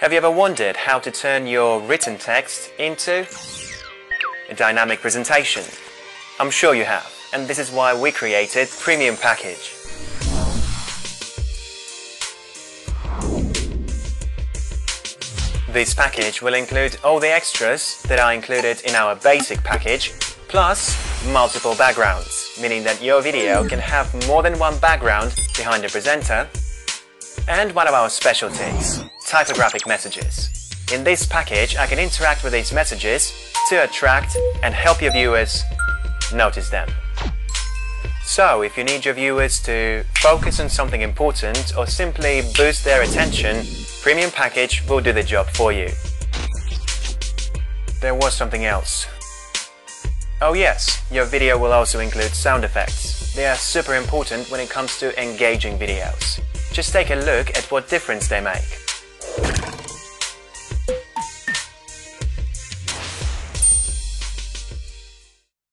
Have you ever wondered how to turn your written text into a dynamic presentation? I'm sure you have, and this is why we created Premium Package. This package will include all the extras that are included in our basic package, plus multiple backgrounds, meaning that your video can have more than one background behind the presenter, and one of our specialties, typographic messages. In this package, I can interact with these messages to attract and help your viewers notice them. So, if you need your viewers to focus on something important or simply boost their attention, Premium Package will do the job for you. There was something else. Oh yes, your video will also include sound effects. They are super important when it comes to engaging videos. Just take a look at what difference they make.